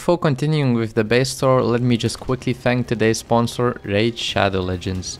Before continuing with the base store, let me just quickly thank today's sponsor, Raid Shadow Legends.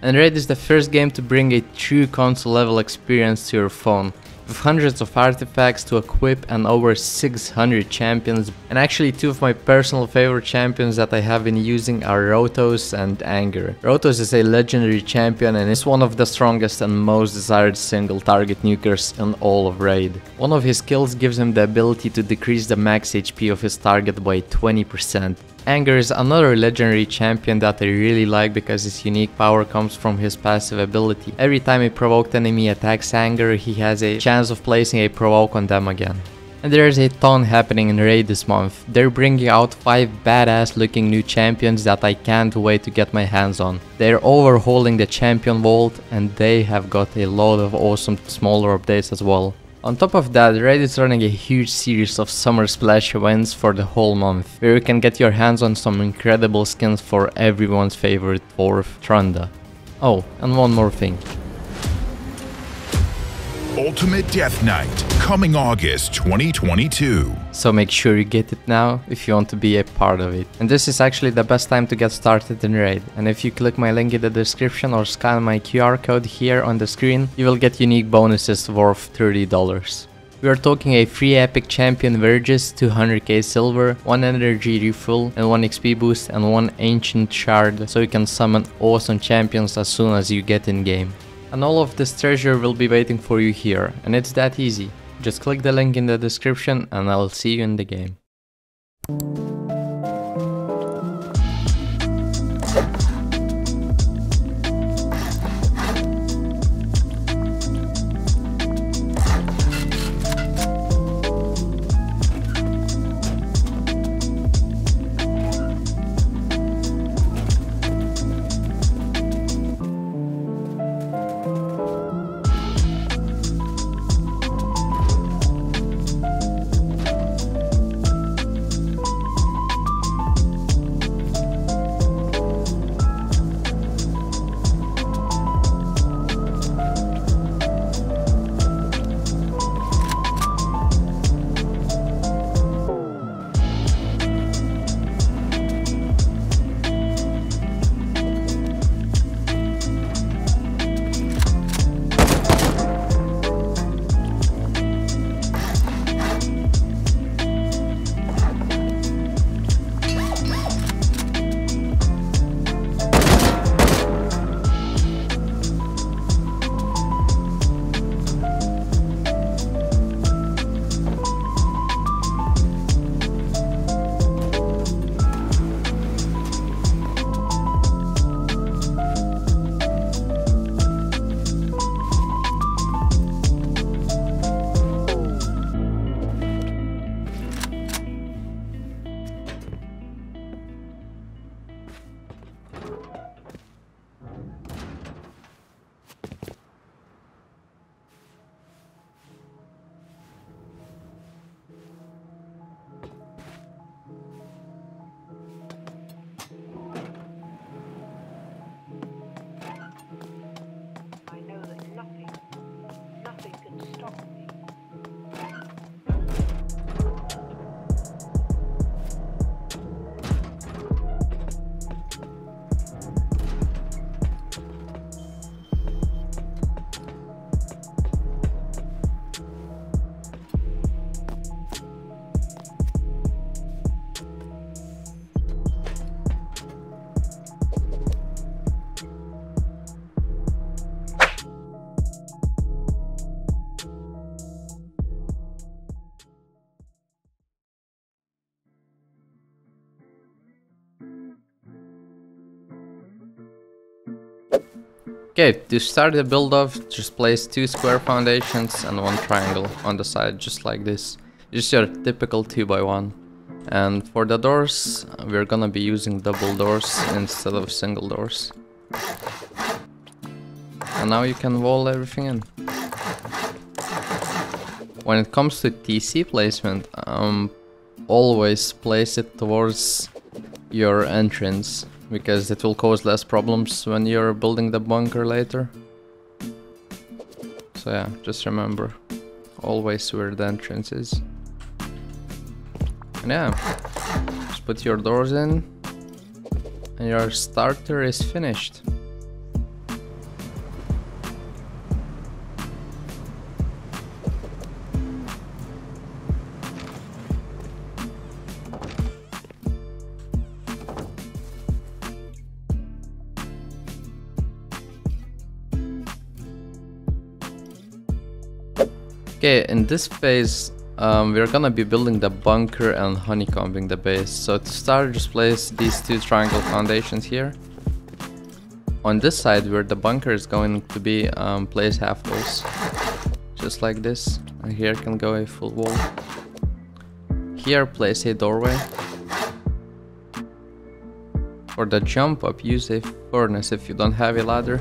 And Raid is the first game to bring a true console level experience to your phone, with hundreds of artifacts to equip and over 600 champions. And actually two of my personal favorite champions that I have been using are Rotos and Anger. Rotos is a legendary champion and is one of the strongest and most desired single target nukers in all of Raid. One of his skills gives him the ability to decrease the max HP of his target by 20%. Anger is another legendary champion that I really like because his unique power comes from his passive ability. Every time a provoked enemy attacks Anger, he has a chance of placing a provoke on them again. And there's a ton happening in Raid this month. They're bringing out 5 badass looking new champions that I can't wait to get my hands on. They're overhauling the champion vault and they have got a lot of awesome smaller updates as well. On top of that, Raid is running a huge series of Summer Splash events for the whole month, where you can get your hands on some incredible skins for everyone's favorite dwarf, Trunda. Oh, and one more thing. Ultimate Death Knight, coming August 2022. So make sure you get it now if you want to be a part of it. And this is actually the best time to get started in Raid. And if you click my link in the description or scan my QR code here on the screen, you will get unique bonuses worth $30. We are talking a free epic champion Vergis, 200k silver, 1 energy refill and 1 XP boost and 1 ancient shard so you can summon awesome champions as soon as you get in game. And all of this treasure will be waiting for you here, and it's that easy. Just click the link in the description and I'll see you in the game. Okay, to start the build off, just place two square foundations and one triangle on the side, just like this. Just your typical 2x1. And for the doors, we're gonna be using double doors instead of single doors. And now you can wall everything in. When it comes to TC placement, um, always place it towards your entrance because it will cause less problems when you're building the bunker later. So yeah, just remember, always where the entrance is. And yeah, just put your doors in and your starter is finished. Okay, in this phase, um, we're gonna be building the bunker and honeycombing the base. So to start, just place these two triangle foundations here. On this side, where the bunker is going to be, um, place half walls. Just like this. And here can go a full wall. Here, place a doorway. For the jump up, use a furnace if you don't have a ladder.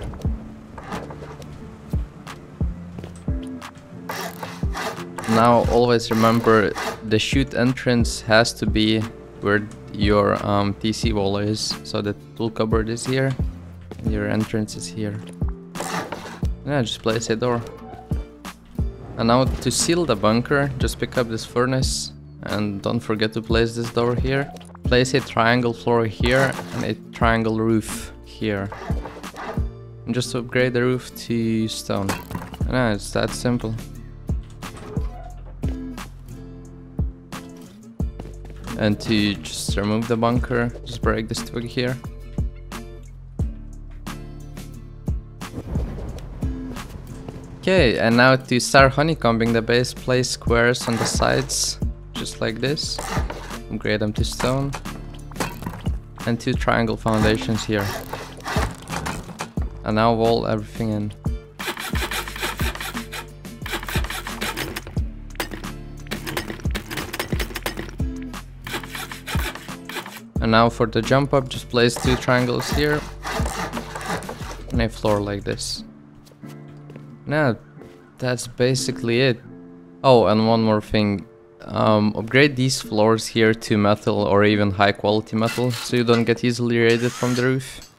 Now always remember the chute entrance has to be where your um, TC wall is. So the tool cupboard is here and your entrance is here. Yeah, just place a door. And now to seal the bunker, just pick up this furnace and don't forget to place this door here. Place a triangle floor here and a triangle roof here. And just upgrade the roof to stone. Yeah, it's that simple. And to just remove the bunker, just break this twig here. Okay, and now to start honeycombing the base, place squares on the sides, just like this. Upgrade them to stone. And two triangle foundations here. And now wall everything in. And now for the jump up, just place two triangles here. And a floor like this. Now, that's basically it. Oh, and one more thing. Um, upgrade these floors here to metal or even high quality metal, so you don't get easily raided from the roof.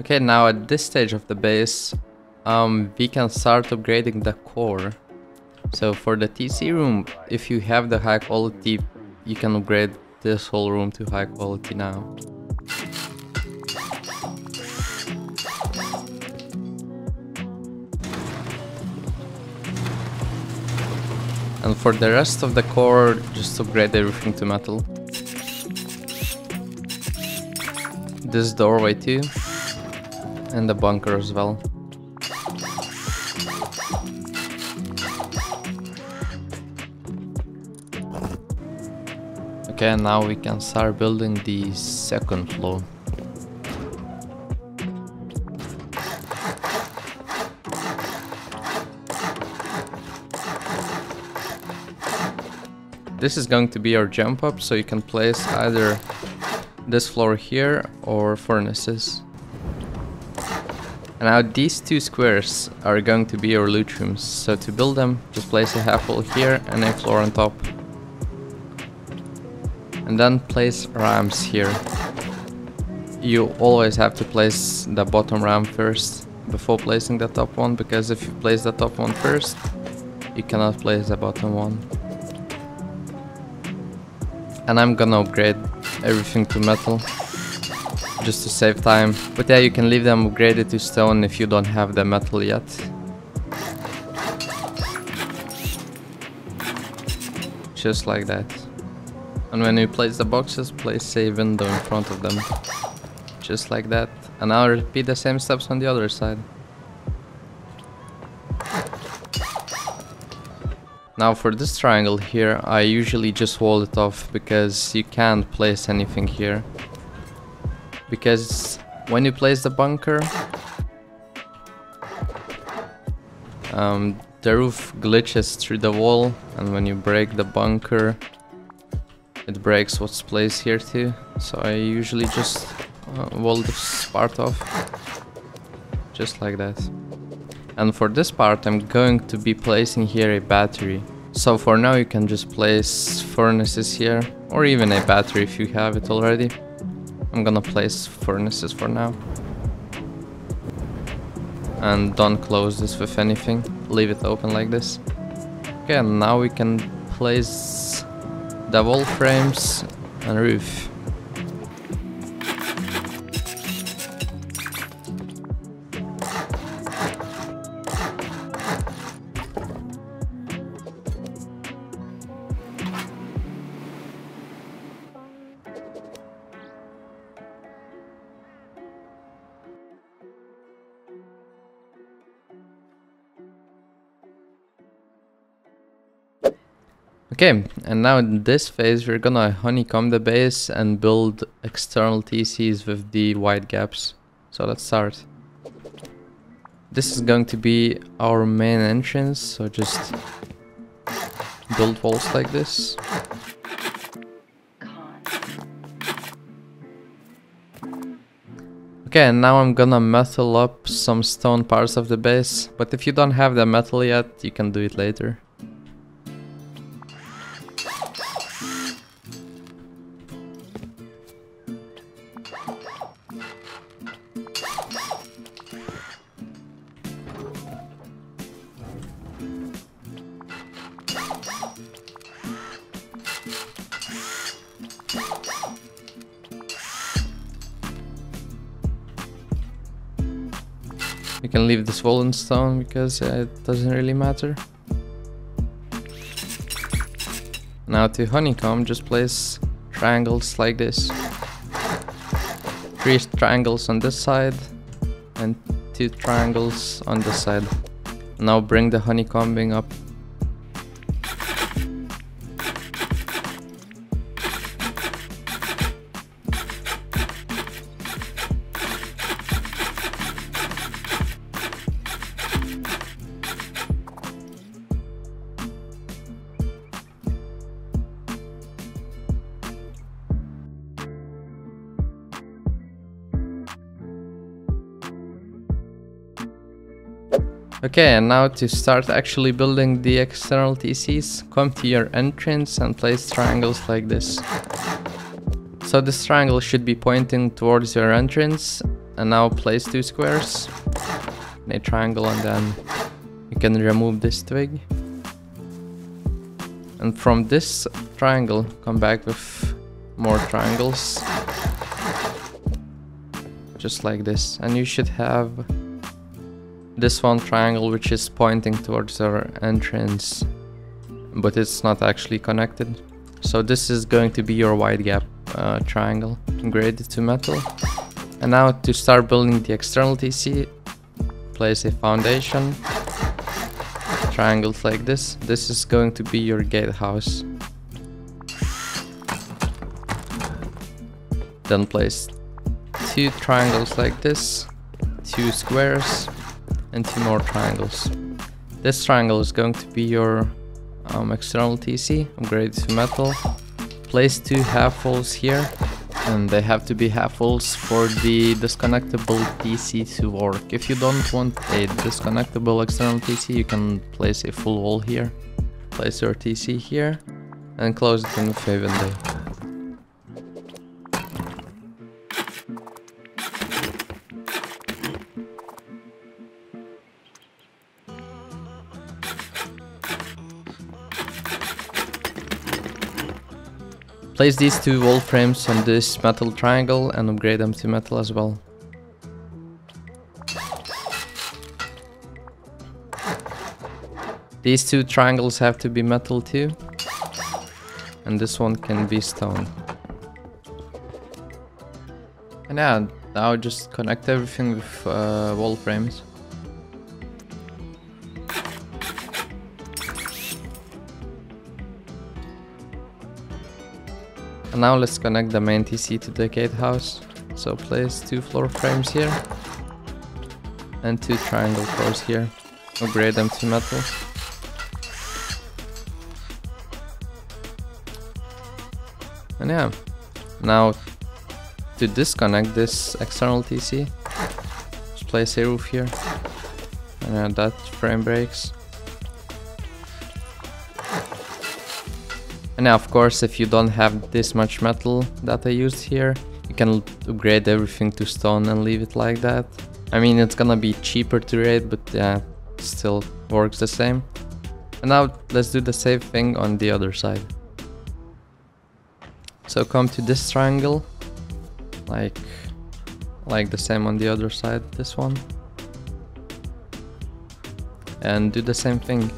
Okay, now at this stage of the base, um, we can start upgrading the core. So for the TC room, if you have the high quality, you can upgrade this whole room to high quality now. And for the rest of the core, just upgrade everything to metal. This doorway too and the bunker as well. Okay, now we can start building the second floor. This is going to be our jump up, so you can place either this floor here or furnaces. And now these two squares are going to be your loot rooms, so to build them, just place a half wall here and a floor on top. And then place ramps here. You always have to place the bottom ramp first before placing the top one, because if you place the top one first, you cannot place the bottom one. And I'm gonna upgrade everything to metal just to save time. But yeah, you can leave them upgraded to stone if you don't have the metal yet. Just like that. And when you place the boxes, place a window in front of them. Just like that. And I'll repeat the same steps on the other side. Now for this triangle here, I usually just wall it off because you can't place anything here. Because when you place the bunker um, the roof glitches through the wall and when you break the bunker it breaks what's placed here too. So I usually just uh, wall this part off just like that and for this part I'm going to be placing here a battery so for now you can just place furnaces here or even a battery if you have it already I'm gonna place furnaces for now. And don't close this with anything, leave it open like this. Okay, and now we can place the wall frames and roof. Okay, and now in this phase we're gonna honeycomb the base and build external TCs with the wide gaps. So let's start. This is going to be our main entrance, so just build walls like this. Okay, and now I'm gonna metal up some stone parts of the base, but if you don't have the metal yet, you can do it later. Leave this swollen stone because uh, it doesn't really matter. Now to honeycomb, just place triangles like this. Three triangles on this side and two triangles on this side. Now bring the honeycombing up Okay, and now to start actually building the external TCs, come to your entrance and place triangles like this. So this triangle should be pointing towards your entrance, and now place two squares, a triangle, and then you can remove this twig. And from this triangle, come back with more triangles. Just like this, and you should have this one triangle which is pointing towards our entrance but it's not actually connected. So this is going to be your wide gap uh, triangle graded to metal. And now to start building the external TC place a foundation. Triangles like this. This is going to be your gatehouse. Then place two triangles like this two squares and two more triangles. This triangle is going to be your um, external TC, upgrade to metal. Place two half walls here, and they have to be half walls for the disconnectable TC to work. If you don't want a disconnectable external TC, you can place a full wall here. Place your TC here, and close it in with a Place these two wall frames on this metal triangle and upgrade them to metal as well. These two triangles have to be metal too. And this one can be stone. And yeah, now just connect everything with uh, wall frames. And now let's connect the main TC to the gatehouse. So place two floor frames here and two triangle cores here. Upgrade them to metal. And yeah, now to disconnect this external TC, just place a roof here. And uh, that frame breaks. And now of course if you don't have this much metal that I used here, You can upgrade everything to stone and leave it like that. I mean, it's gonna be cheaper to raid, but yeah, still works the same. And now let's do the same thing on the other side. So come to this triangle, like, like the same on the other side, this one. And do the same thing.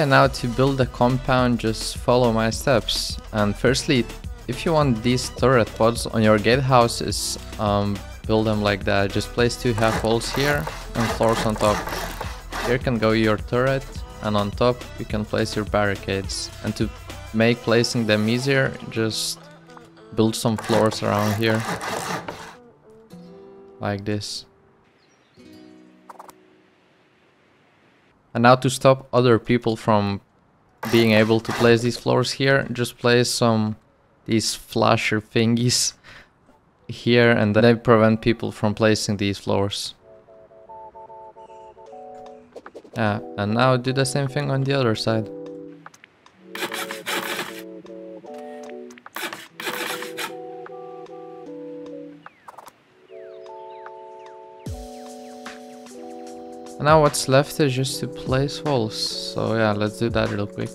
Okay, now to build a compound, just follow my steps. And firstly, if you want these turret pods on your gatehouses, um, build them like that. Just place two half walls here and floors on top. Here can go your turret, and on top you can place your barricades. And to make placing them easier, just build some floors around here. Like this. And now to stop other people from being able to place these floors here, just place some these flasher thingies here and they prevent people from placing these floors. Yeah, and now do the same thing on the other side. And now what's left is just to place walls. So yeah, let's do that real quick.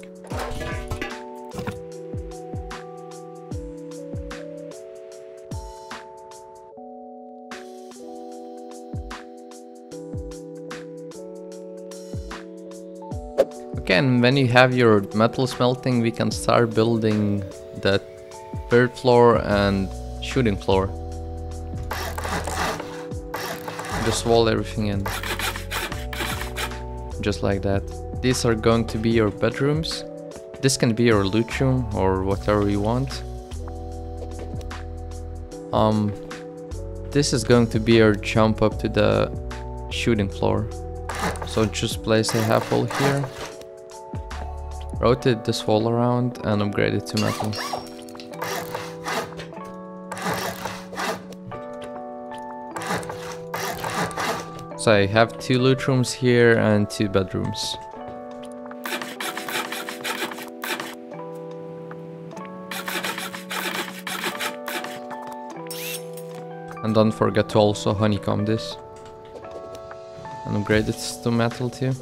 Okay, and when you have your metal smelting, we can start building the third floor and shooting floor. Just wall everything in just like that. These are going to be your bedrooms. This can be your loot room or whatever you want. Um, this is going to be your jump up to the shooting floor. So just place a half wall here. Rotate this wall around and upgrade it to metal. So I have two loot rooms here and two bedrooms. And don't forget to also honeycomb this. And upgrade it to metal too.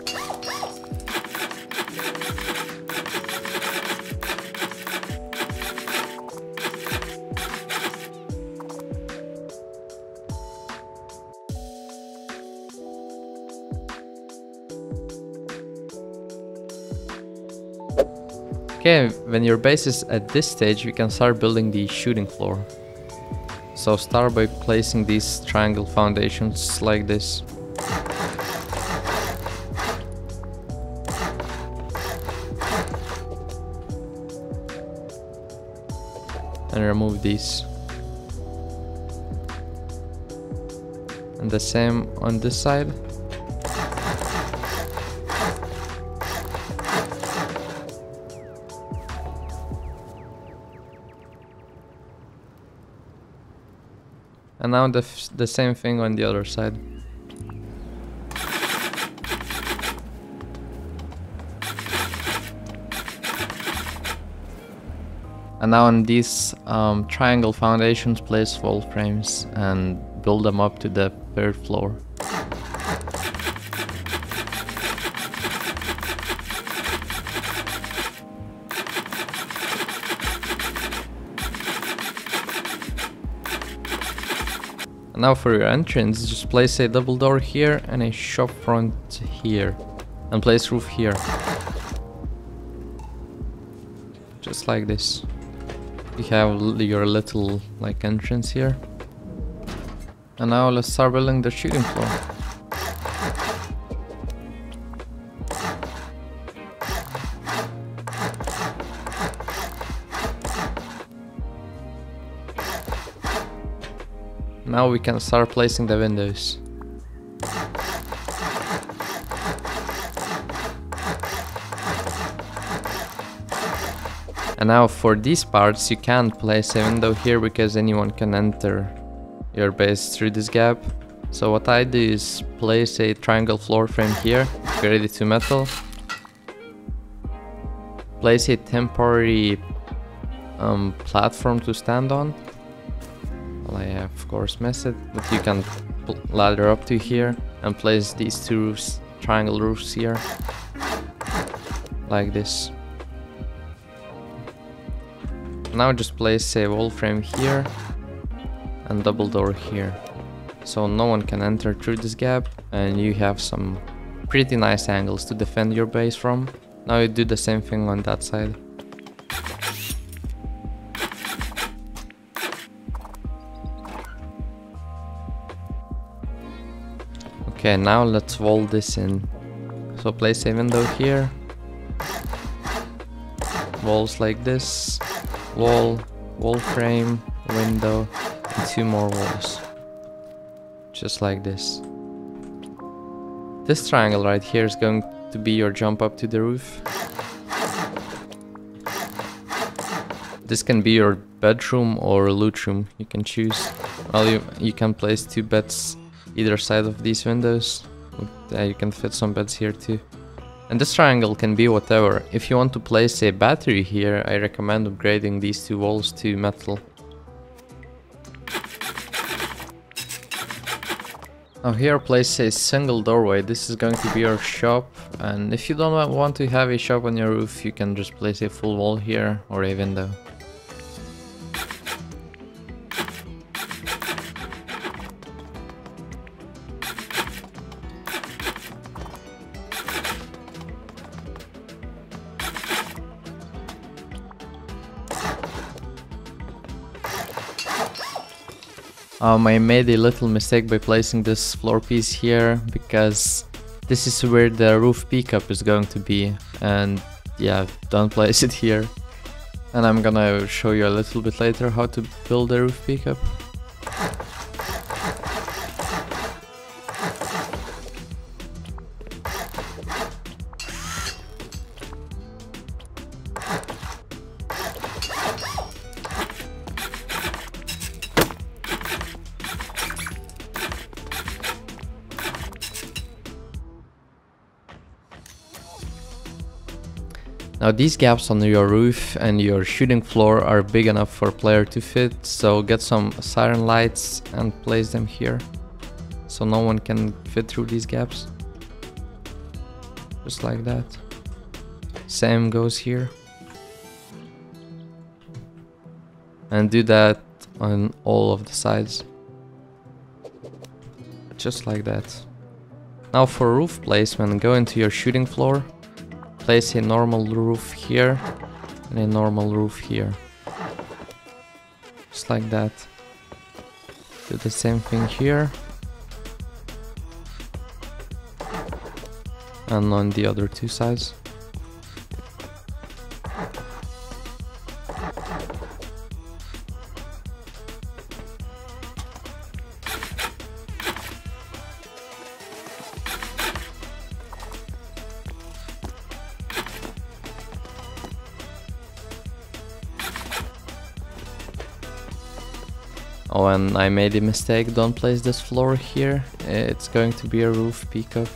Okay, when your base is at this stage, we can start building the shooting floor. So start by placing these triangle foundations like this. And remove these. And the same on this side. And now the, the same thing on the other side. And now on these um, triangle foundations place wall frames and build them up to the third floor. Now for your entrance, just place a double door here and a shop front here. And place roof here. Just like this. You have your little like entrance here. And now let's start building the shooting floor. Now we can start placing the windows. And now for these parts you can't place a window here because anyone can enter your base through this gap. So what I do is place a triangle floor frame here, ready to metal. Place a temporary um, platform to stand on. Well, I have of course missed it, but you can ladder up to here and place these two roofs, triangle roofs here, like this. Now just place a wall frame here and double door here. So no one can enter through this gap and you have some pretty nice angles to defend your base from. Now you do the same thing on that side. Okay, now let's wall this in. So place a window here. Walls like this. Wall, wall frame, window, and two more walls. Just like this. This triangle right here is going to be your jump up to the roof. This can be your bedroom or loot room, you can choose. Well, you, you can place two beds either side of these windows. Uh, you can fit some beds here too. And this triangle can be whatever. If you want to place a battery here, I recommend upgrading these two walls to metal. Now here place a single doorway, this is going to be your shop and if you don't want to have a shop on your roof you can just place a full wall here or a window. Um, I made a little mistake by placing this floor piece here because this is where the roof pickup is going to be and yeah, don't place it here. And I'm gonna show you a little bit later how to build a roof pickup. Now these gaps on your roof and your shooting floor are big enough for player to fit, so get some siren lights and place them here. So no one can fit through these gaps. Just like that. Same goes here. And do that on all of the sides. Just like that. Now for roof placement, go into your shooting floor place a normal roof here and a normal roof here. Just like that. Do the same thing here. And on the other two sides. I made a mistake. Don't place this floor here. It's going to be a roof pickup.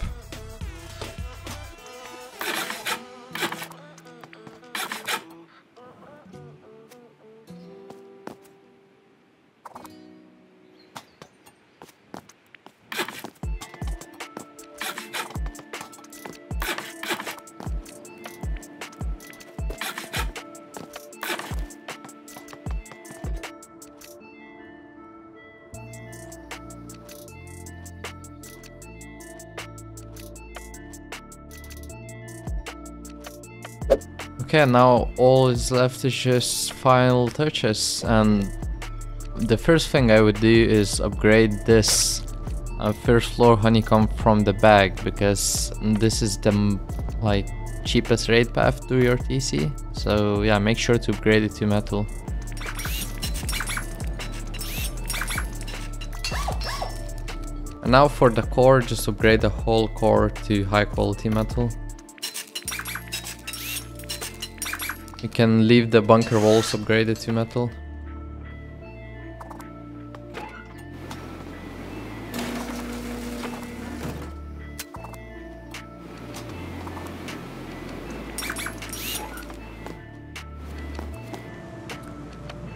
Okay, now all is left is just final touches and the first thing I would do is upgrade this uh, first floor honeycomb from the bag because this is the like cheapest raid path to your TC. So yeah, make sure to upgrade it to metal. And now for the core, just upgrade the whole core to high quality metal. You can leave the bunker walls upgraded to metal.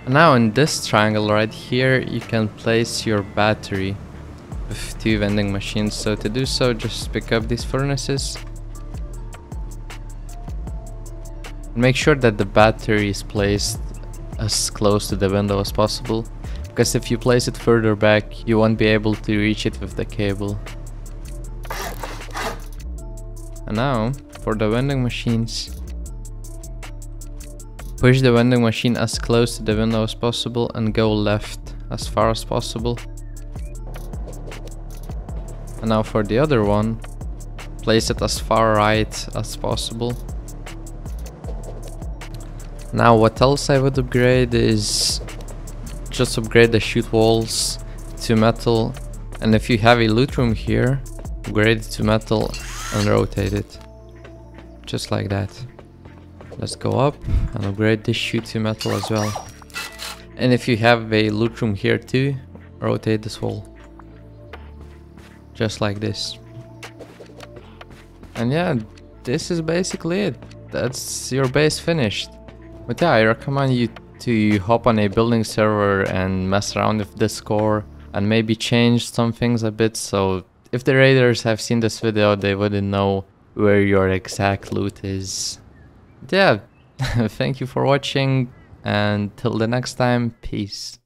Now in this triangle right here, you can place your battery with two vending machines. So to do so, just pick up these furnaces. Make sure that the battery is placed as close to the window as possible. Because if you place it further back, you won't be able to reach it with the cable. And now, for the vending machines, Push the vending machine as close to the window as possible and go left as far as possible. And now for the other one, place it as far right as possible. Now what else I would upgrade is just upgrade the shoot walls to metal and if you have a loot room here, upgrade it to metal and rotate it. Just like that. Let's go up and upgrade this shoot to metal as well. And if you have a loot room here too, rotate this wall. Just like this. And yeah, this is basically it. That's your base finished. But yeah, I recommend you to hop on a building server and mess around with this core and maybe change some things a bit so if the raiders have seen this video they wouldn't know where your exact loot is yeah, thank you for watching and till the next time, peace.